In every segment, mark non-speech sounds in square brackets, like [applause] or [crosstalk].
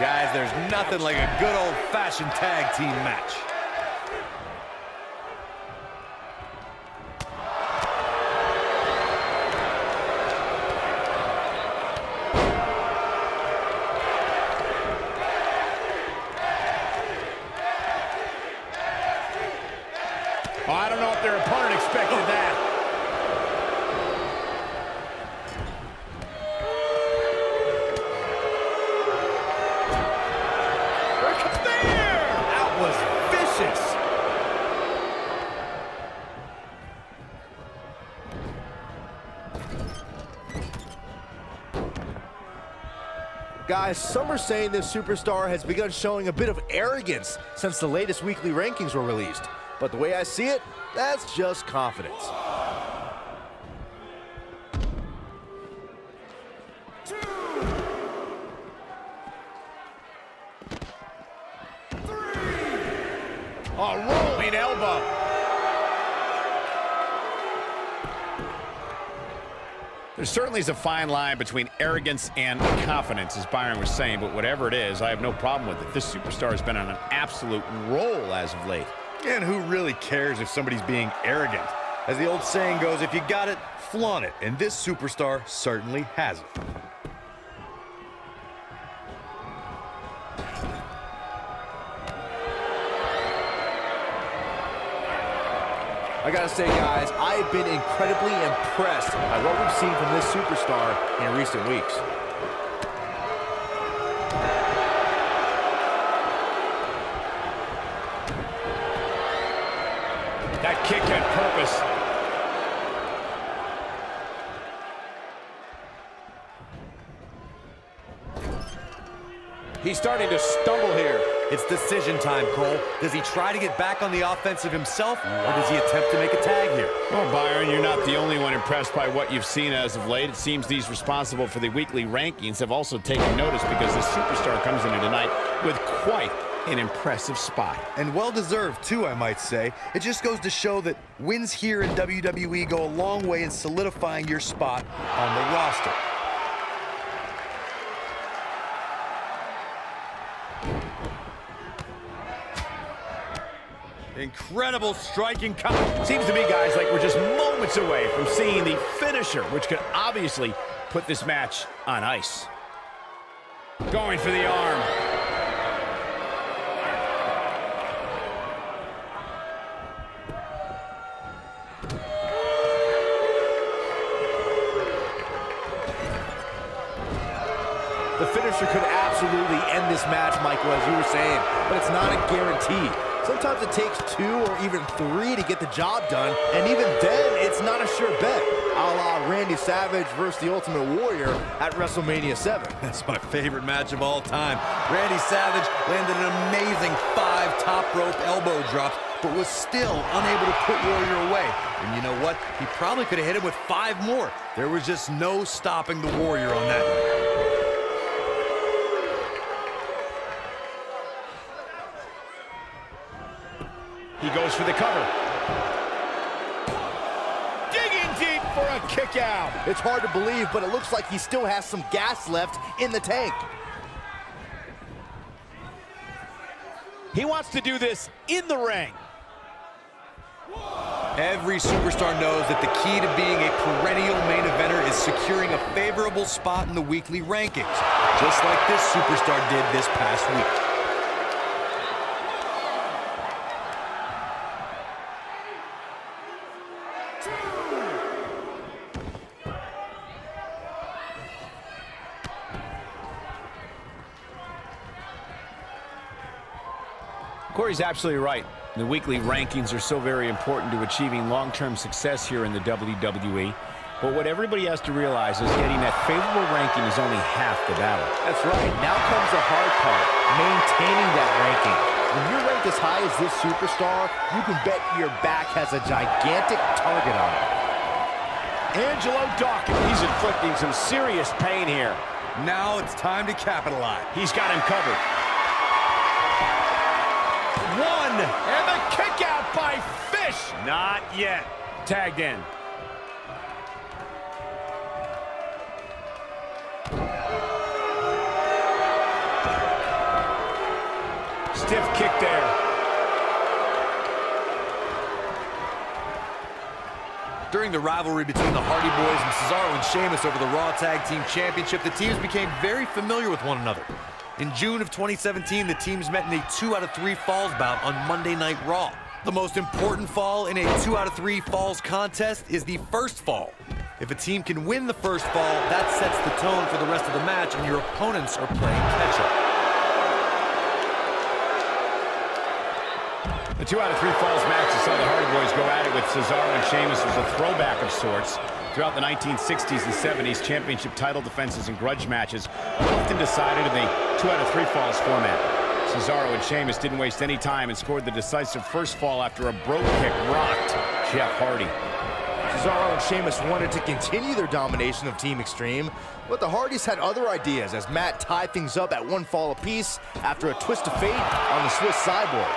Guys, there's nothing like a good old-fashioned tag team match. Guys, some are saying this superstar has begun showing a bit of arrogance since the latest weekly rankings were released. But the way I see it, that's just confidence. There certainly is a fine line between arrogance and confidence, as Byron was saying, but whatever it is, I have no problem with it. This superstar has been on an absolute roll as of late. And who really cares if somebody's being arrogant? As the old saying goes, if you got it, flaunt it. And this superstar certainly has it. I gotta say, guys, I have been incredibly impressed by what we've seen from this superstar in recent weeks. That kick had purpose. He's starting to stumble here. It's decision time, Cole. Does he try to get back on the offensive himself, or does he attempt to make a tag here? Well, Byron, you're not the only one impressed by what you've seen as of late. It seems these responsible for the weekly rankings have also taken notice because the superstar comes into tonight with quite an impressive spot. And well-deserved, too, I might say. It just goes to show that wins here in WWE go a long way in solidifying your spot on the roster. Incredible striking. Seems to me, guys, like we're just moments away from seeing the finisher, which could obviously put this match on ice. Going for the arm. The finisher could absolutely end this match, Michael, as you were saying, but it's not a guarantee. Sometimes it takes two or even three to get the job done, and even then, it's not a sure bet, a la Randy Savage versus The Ultimate Warrior at WrestleMania 7. [laughs] That's my favorite match of all time. Randy Savage landed an amazing five top rope elbow drops, but was still unable to put Warrior away. And you know what? He probably could have hit him with five more. There was just no stopping the Warrior on that He goes for the cover. Digging deep for a kick out. It's hard to believe, but it looks like he still has some gas left in the tank. He wants to do this in the ring. Every superstar knows that the key to being a perennial main eventer is securing a favorable spot in the weekly rankings, just like this superstar did this past week. Corey's absolutely right. The weekly rankings are so very important to achieving long-term success here in the WWE. But what everybody has to realize is getting that favorable ranking is only half the battle. That's right. Now comes the hard part, maintaining that ranking. When you're ranked as high as this superstar, you can bet your back has a gigantic target on it. Angelo Dawkins, he's inflicting some serious pain here. Now it's time to capitalize. He's got him covered one. And the kick out by Fish. Not yet. Tagged in. Stiff kick there. During the rivalry between the Hardy Boys and Cesaro and Sheamus over the Raw Tag Team Championship, the teams became very familiar with one another. In June of 2017, the teams met in a two out of three falls bout on Monday Night Raw. The most important fall in a two out of three falls contest is the first fall. If a team can win the first fall, that sets the tone for the rest of the match and your opponents are playing catch-up. The two out of three falls matches saw the Hardy Boys go at it with Cesaro and Sheamus was a throwback of sorts. Throughout the 1960s and 70s, championship title defenses and grudge matches often decided in the two out of three falls format. Cesaro and Sheamus didn't waste any time and scored the decisive first fall after a brogue kick rocked Jeff Hardy. Cesaro and Sheamus wanted to continue their domination of Team Extreme, but the Hardys had other ideas as Matt tied things up at one fall apiece after a twist of fate on the Swiss Cyborg.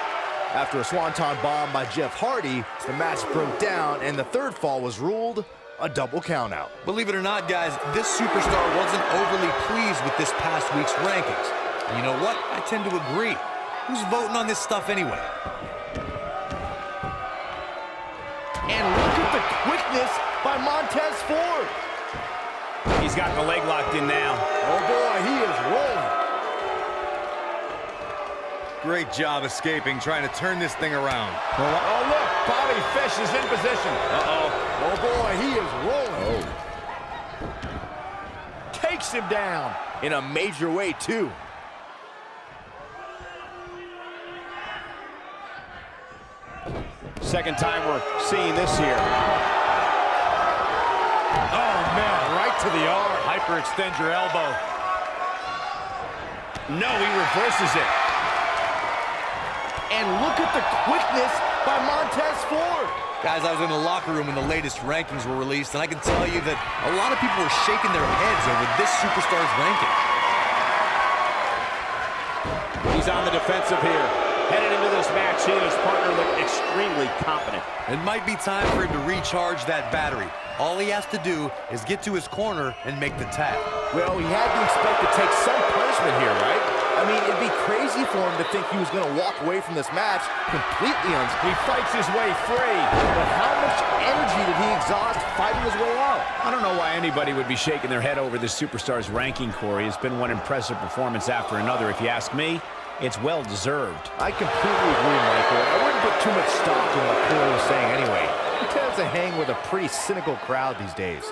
After a swanton bomb by Jeff Hardy, the match broke down and the third fall was ruled a double countout. Believe it or not, guys, this superstar wasn't overly pleased with this past week's rankings. And you know what? I tend to agree. Who's voting on this stuff anyway? And look at the quickness by Montez Ford. He's got the leg locked in now. Oh boy, he is rolling. Great job escaping, trying to turn this thing around. Oh, look, Bobby Fish is in position. Uh-oh. Oh, boy, he is rolling. Oh. Takes him down in a major way, too. Second time we're seeing this here. Oh, man, right to the arm. Hyperextend your elbow. No, he reverses it. And look at the quickness by Montez Ford. Guys, I was in the locker room when the latest rankings were released, and I can tell you that a lot of people were shaking their heads over this superstar's ranking. He's on the defensive here. Headed into this match, he and his partner look extremely confident. It might be time for him to recharge that battery. All he has to do is get to his corner and make the tag. Well, he had to expect to take some punishment here, right? I mean, it'd be crazy for him to think he was going to walk away from this match completely unscathed. He fights his way free. But how much energy did he exhaust fighting his way out? I don't know why anybody would be shaking their head over this superstar's ranking, Corey. It's been one impressive performance after another. If you ask me, it's well-deserved. I completely agree, Michael. I wouldn't put too much stock in what Corey was saying anyway. He tends to hang with a pretty cynical crowd these days.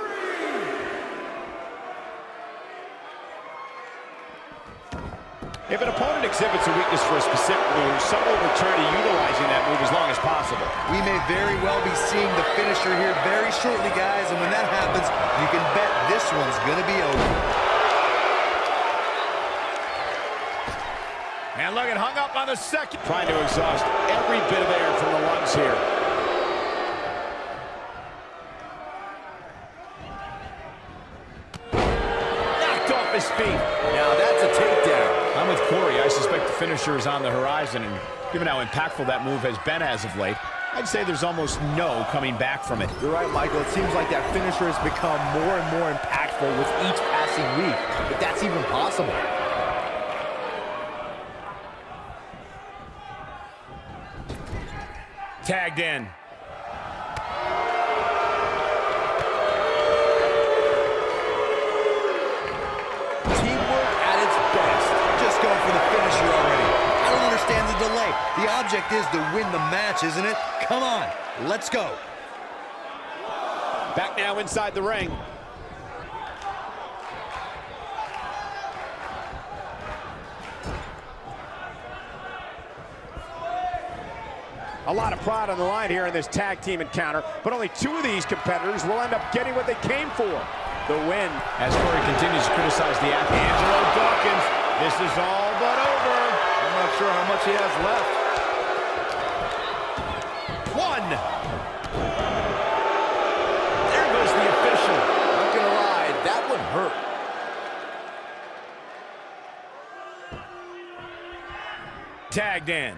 If an opponent exhibits a weakness for a specific move, some will return to utilizing that move as long as possible. We may very well be seeing the finisher here very shortly, guys, and when that happens, you can bet this one's going to be over. And look at hung up on the second. Trying to exhaust every bit of air from the lungs here. Finisher is on the horizon, and given how impactful that move has been as of late, I'd say there's almost no coming back from it. You're right, Michael. It seems like that finisher has become more and more impactful with each passing week, if that's even possible. Tagged in. The object is to win the match, isn't it? Come on, let's go. Back now inside the ring. A lot of pride on the line here in this tag team encounter, but only two of these competitors will end up getting what they came for, the win. As Corey continues to criticize the athlete. Angelo Dawkins, this is all but over. I'm not sure how much he has left. Hurt. Tagged in.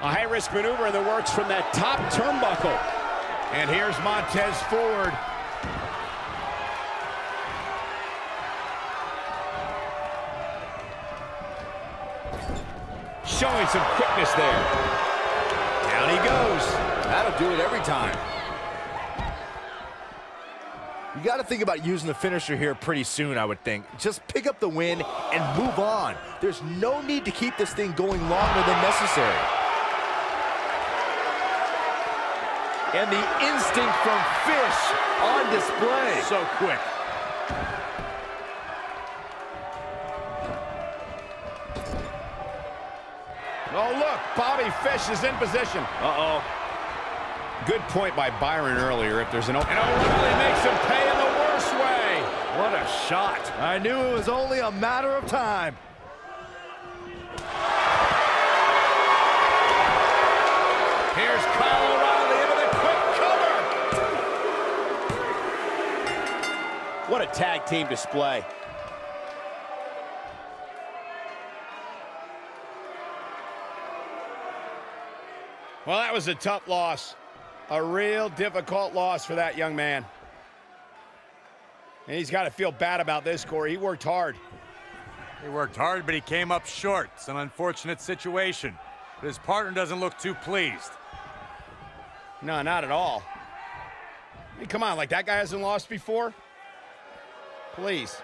A high-risk maneuver in the works from that top turnbuckle. And here's Montez Ford. Showing some quickness there. Down he goes. That'll do it every time. You got to think about using the finisher here pretty soon, I would think. Just pick up the win and move on. There's no need to keep this thing going longer than necessary. And the instinct from Fish on display. So quick. Oh, look, Bobby Fish is in position. Uh-oh. Good point by Byron earlier. If there's an open... And O'Reilly makes him pay in the worst way. What a shot. I knew it was only a matter of time. Here's Kyle O'Reilly into the quick cover. What a tag team display. Well, that was a tough loss. A real difficult loss for that young man. And he's got to feel bad about this, Corey. He worked hard. He worked hard, but he came up short. It's an unfortunate situation. But his partner doesn't look too pleased. No, not at all. I mean, come on, like that guy hasn't lost before? Please.